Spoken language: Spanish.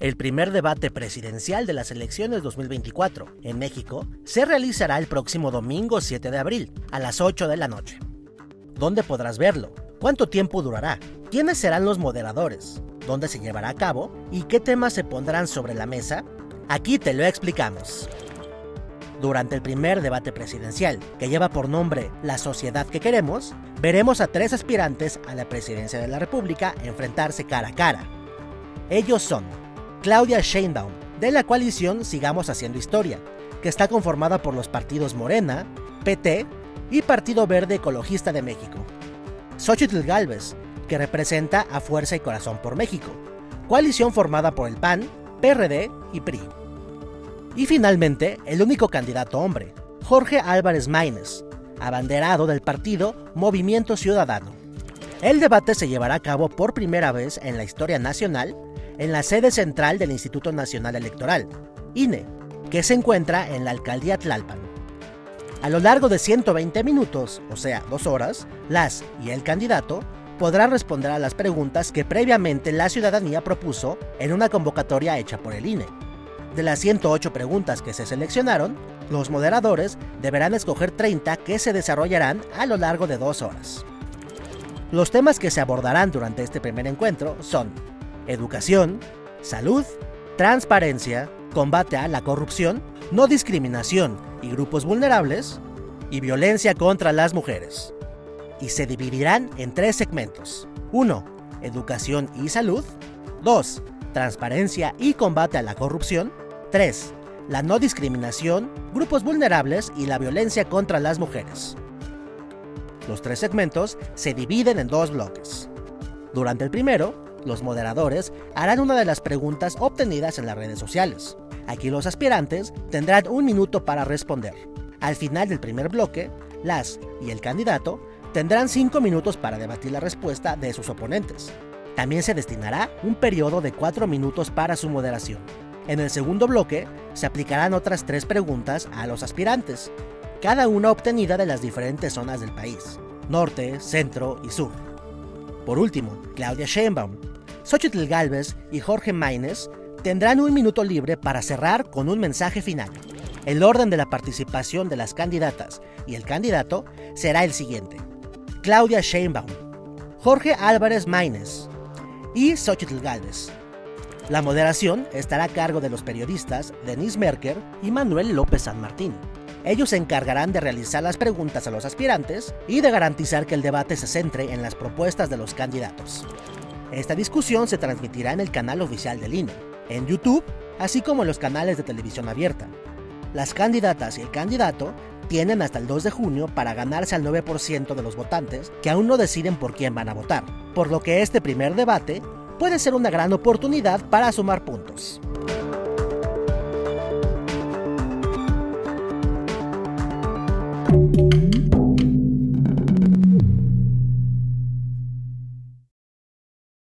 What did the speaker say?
El primer debate presidencial de las elecciones 2024 en México se realizará el próximo domingo 7 de abril a las 8 de la noche. ¿Dónde podrás verlo? ¿Cuánto tiempo durará? ¿Quiénes serán los moderadores? ¿Dónde se llevará a cabo? ¿Y qué temas se pondrán sobre la mesa? Aquí te lo explicamos. Durante el primer debate presidencial, que lleva por nombre La sociedad que queremos, veremos a tres aspirantes a la presidencia de la República enfrentarse cara a cara. Ellos son Claudia Sheinbaum, de la coalición Sigamos Haciendo Historia, que está conformada por los partidos Morena, PT y Partido Verde Ecologista de México. Xochitl Galvez, que representa a Fuerza y Corazón por México, coalición formada por el PAN, PRD y PRI. Y finalmente, el único candidato hombre, Jorge Álvarez Maínez, abanderado del partido Movimiento Ciudadano. El debate se llevará a cabo por primera vez en la historia nacional en la sede central del Instituto Nacional Electoral, INE, que se encuentra en la alcaldía Tlalpan. A lo largo de 120 minutos, o sea, dos horas, las y el candidato podrá responder a las preguntas que previamente la ciudadanía propuso en una convocatoria hecha por el INE. De las 108 preguntas que se seleccionaron, los moderadores deberán escoger 30 que se desarrollarán a lo largo de dos horas. Los temas que se abordarán durante este primer encuentro son educación, salud, transparencia, combate a la corrupción, no discriminación y grupos vulnerables, y violencia contra las mujeres. Y se dividirán en tres segmentos. 1. Educación y salud. 2. Transparencia y combate a la corrupción. 3. La no discriminación, grupos vulnerables y la violencia contra las mujeres. Los tres segmentos se dividen en dos bloques. Durante el primero, los moderadores harán una de las preguntas obtenidas en las redes sociales. Aquí los aspirantes tendrán un minuto para responder. Al final del primer bloque, las y el candidato tendrán cinco minutos para debatir la respuesta de sus oponentes. También se destinará un periodo de cuatro minutos para su moderación. En el segundo bloque, se aplicarán otras tres preguntas a los aspirantes, cada una obtenida de las diferentes zonas del país, norte, centro y sur. Por último, Claudia Sheinbaum, Xochitl Galvez y Jorge Maínez tendrán un minuto libre para cerrar con un mensaje final. El orden de la participación de las candidatas y el candidato será el siguiente. Claudia Sheinbaum, Jorge Álvarez Maínez y Xochitl Galvez. La moderación estará a cargo de los periodistas Denise Merker y Manuel López San Martín. Ellos se encargarán de realizar las preguntas a los aspirantes y de garantizar que el debate se centre en las propuestas de los candidatos. Esta discusión se transmitirá en el canal oficial del INE, en YouTube, así como en los canales de televisión abierta. Las candidatas y el candidato tienen hasta el 2 de junio para ganarse al 9% de los votantes que aún no deciden por quién van a votar, por lo que este primer debate puede ser una gran oportunidad para sumar puntos.